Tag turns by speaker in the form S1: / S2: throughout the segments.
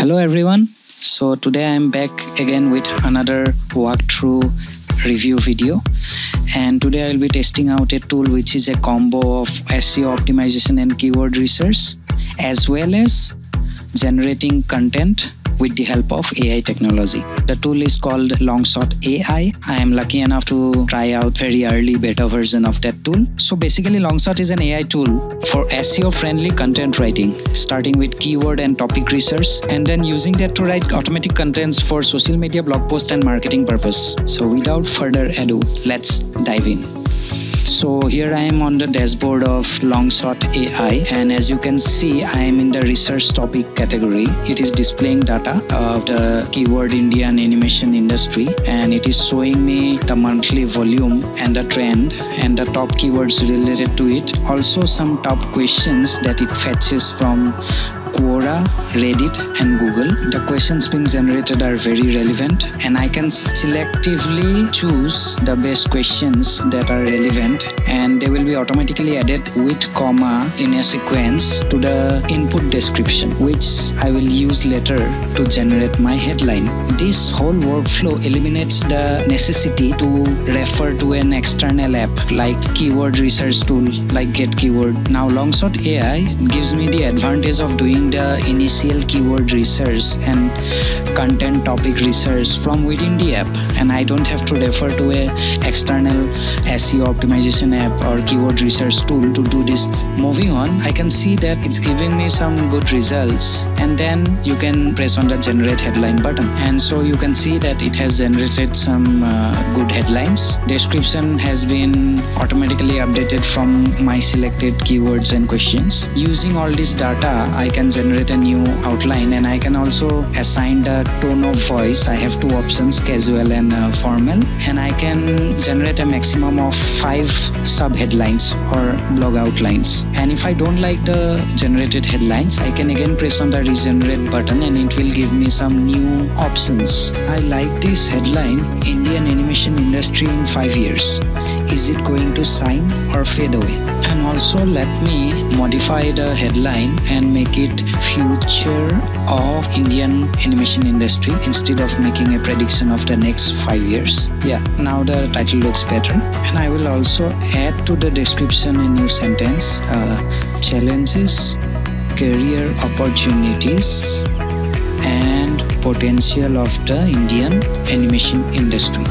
S1: Hello everyone. So today I'm back again with another walkthrough review video and today I'll be testing out a tool which is a combo of SEO optimization and keyword research as well as generating content with the help of AI technology. The tool is called Longshot AI. I am lucky enough to try out very early beta version of that tool. So basically Longshot is an AI tool for SEO friendly content writing, starting with keyword and topic research and then using that to write automatic contents for social media blog post and marketing purpose. So without further ado, let's dive in. So here I am on the dashboard of Longshot AI and as you can see I am in the research topic category. It is displaying data of the keyword Indian animation industry and it is showing me the monthly volume and the trend and the top keywords related to it. Also some top questions that it fetches from Quora, Reddit, and Google. The questions being generated are very relevant, and I can selectively choose the best questions that are relevant, and they will be automatically added with comma in a sequence to the input description, which I will use later to generate my headline. This whole workflow eliminates the necessity to refer to an external app like keyword research tool like Get Keyword. Now, Longshot AI gives me the advantage of doing the initial keyword research and content topic research from within the app and I don't have to refer to a external SEO optimization app or keyword research tool to do this. Moving on, I can see that it's giving me some good results and then you can press on the generate headline button and so you can see that it has generated some uh, good headlines. Description has been automatically updated from my selected keywords and questions. Using all this data, I can generate a new outline and I can also assign the tone of voice. I have two options casual and uh, formal and I can generate a maximum of five sub headlines or blog outlines. And if I don't like the generated headlines, I can again press on the regenerate button and it will give me some new options. I like this headline Indian animation industry in five years. Is it going to sign or fade away? And also let me modify the headline and make it future of Indian animation industry instead of making a prediction of the next five years. Yeah, now the title looks better. And I will also add to the description a new sentence uh, challenges, career opportunities, and potential of the Indian animation industry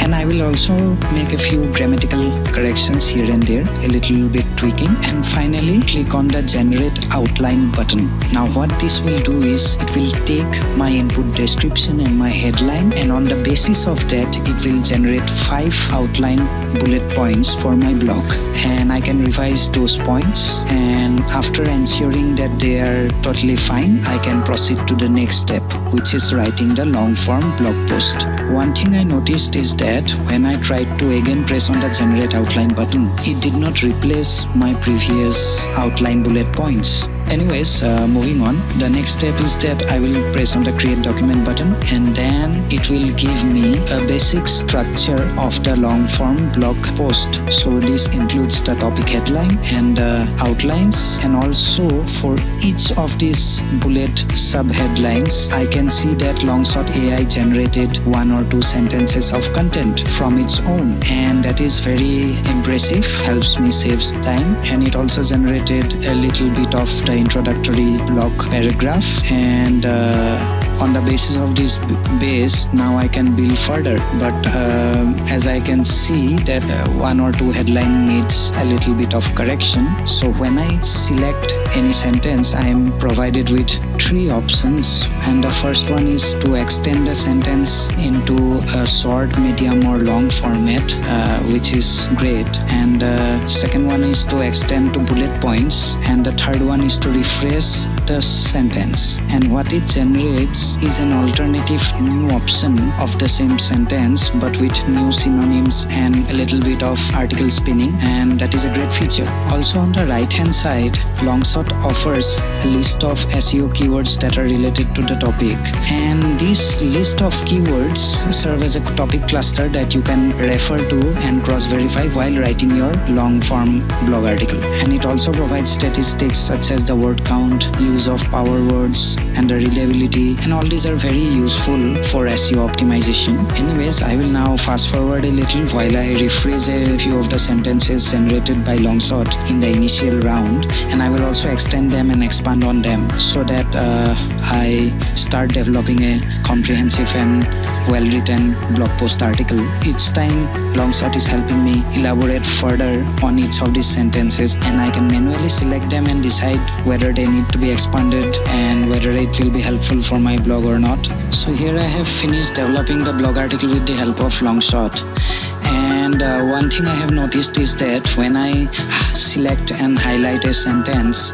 S1: and I will also make a few grammatical corrections here and there, a little bit tweaking and finally click on the generate outline button. Now what this will do is it will take my input description and my headline and on the basis of that it will generate five outline bullet points for my blog and I can revise those points and after ensuring that they are totally fine I can proceed to the next step which is writing the long form blog post. One thing I noticed is that that when I tried to again press on the generate outline button, it did not replace my previous outline bullet points anyways uh, moving on. The next step is that i will press on the create document button and then it will give me a basic structure of the long form blog post. So this includes the topic headline and uh, outlines. And also for each of these bullet sub headlines i can see that longshot ai generated one or two sentences of content from its own. And that is very impressive helps me save time. And it also generated a little bit of the introductory blog paragraph and uh, on the basis of this base now I can build further. But uh, as I can see that uh, one or two headline needs a little bit of correction. So when I select any sentence I am provided with three options. And the first one is to extend the sentence into a short medium or long format uh, which is great. And the uh, second one is to extend to bullet points. And the third one is to rephrase the sentence. And what it generates this is an alternative new option of the same sentence but with new synonyms and a little bit of article spinning and that is a great feature. Also on the right hand side, Longshot offers a list of SEO keywords that are related to the topic and this list of keywords serve as a topic cluster that you can refer to and cross verify while writing your long form blog article and it also provides statistics such as the word count, use of power words and the reliability and all these are very useful for SEO optimization. Anyways, I will now fast forward a little while I rephrase a few of the sentences generated by Longshot in the initial round and I will also extend them and expand on them so that uh, I start developing a comprehensive and well written blog post article. Each time Longshot is helping me elaborate further on each of these sentences and I can manually select them and decide whether they need to be expanded and whether it will be helpful for my blog or not. So here I have finished developing the blog article with the help of Longshot and uh, one thing I have noticed is that when I select and highlight a sentence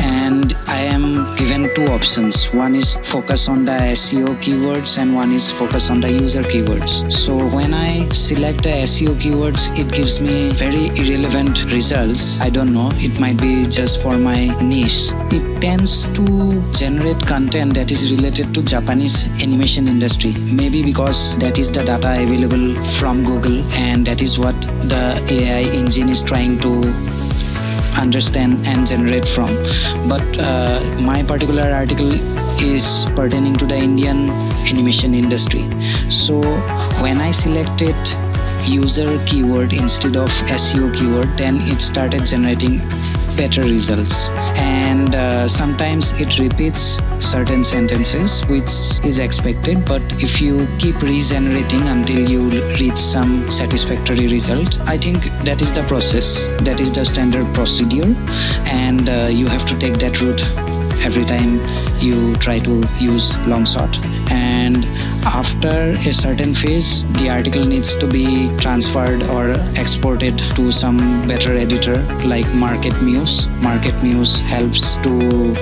S1: and I am given two options. One is focus on the SEO keywords and one is focus on the user keywords. So when I select the SEO keywords it gives me very irrelevant results. I don't know. It might be just for my niche. It tends to generate content that is related to Japanese animation industry. Maybe because that is the data available from Google and that is what the AI engine is trying to understand and generate from. But uh, my particular article is pertaining to the indian animation industry. So when i selected user keyword instead of seo keyword then it started generating better results. And uh, sometimes it repeats certain sentences which is expected. But if you keep regenerating until you reach some satisfactory result i think that is the process. That is the standard procedure. And uh, you have to take that route every time you try to use Longshot and after a certain phase the article needs to be transferred or exported to some better editor like MarketMuse. Market muse helps to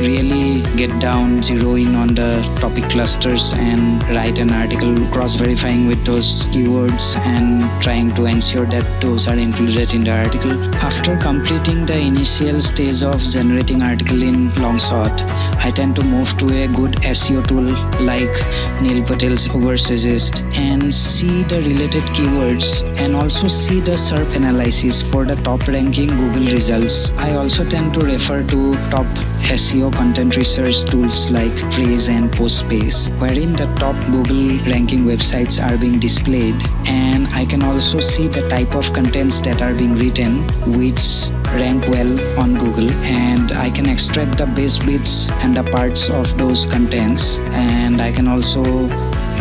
S1: really get down zero in on the topic clusters and write an article cross verifying with those keywords and trying to ensure that those are included in the article. After completing the initial stage of generating article in Longshot I tend to move to a good SEO tool like Neil Patel's Ubersuggest and see the related keywords and also see the SERP analysis for the top ranking Google results. I also tend to refer to top SEO content research tools like Frase and Postspace, wherein the top Google ranking websites are being displayed and I can also see the type of contents that are being written which rank well on Google and I can extract the best bits and the parts of those contents and I can also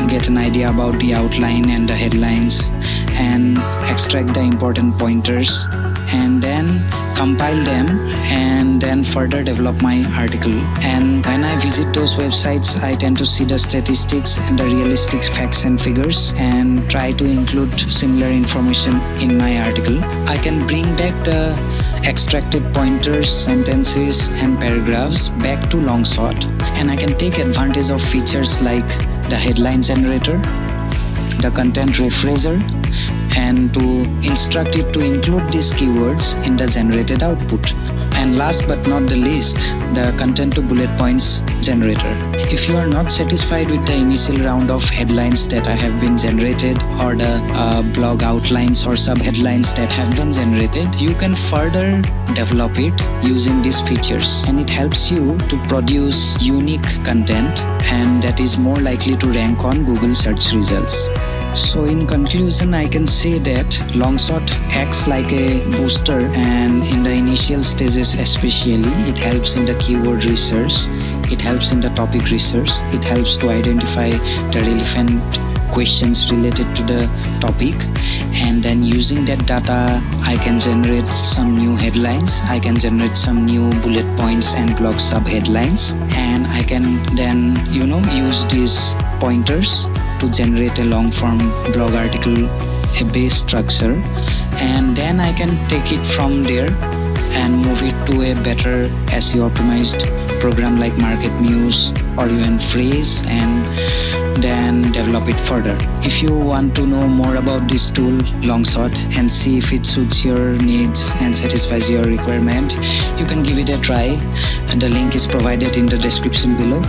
S1: get an idea about the outline and the headlines and extract the important pointers and then compile them and then further develop my article. And when i visit those websites i tend to see the statistics and the realistic facts and figures and try to include similar information in my article. I can bring back the extracted pointers, sentences, and paragraphs back to Longshot, and I can take advantage of features like the headline generator, the content rephraser, and to instruct it to include these keywords in the generated output. And last but not the least, the content to bullet points generator. If you are not satisfied with the initial round of headlines that have been generated or the uh, blog outlines or subheadlines that have been generated, you can further develop it using these features and it helps you to produce unique content and that is more likely to rank on Google search results. So in conclusion, I can say that Longshot acts like a booster and in the initial stages especially, it helps in the keyword research, it helps in the topic research, it helps to identify the relevant questions related to the topic. And then using that data I can generate some new headlines I can generate some new bullet points and blog sub headlines and I can then you know use these pointers to generate a long form blog article, a base structure, and then I can take it from there and move it to a better SEO optimized program like MarketMuse or even Frase and then develop it further. If you want to know more about this tool, Longshot, and see if it suits your needs and satisfies your requirement, you can give it a try. And the link is provided in the description below.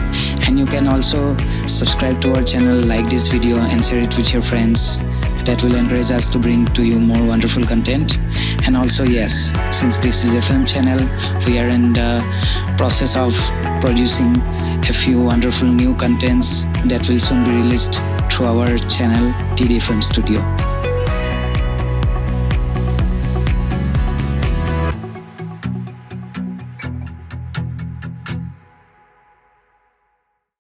S1: And you can also subscribe to our channel, like this video, and share it with your friends. That will encourage us to bring to you more wonderful content. And also, yes, since this is a film channel, we are in the process of producing a few wonderful new contents that will soon be released through our channel TD Film Studio.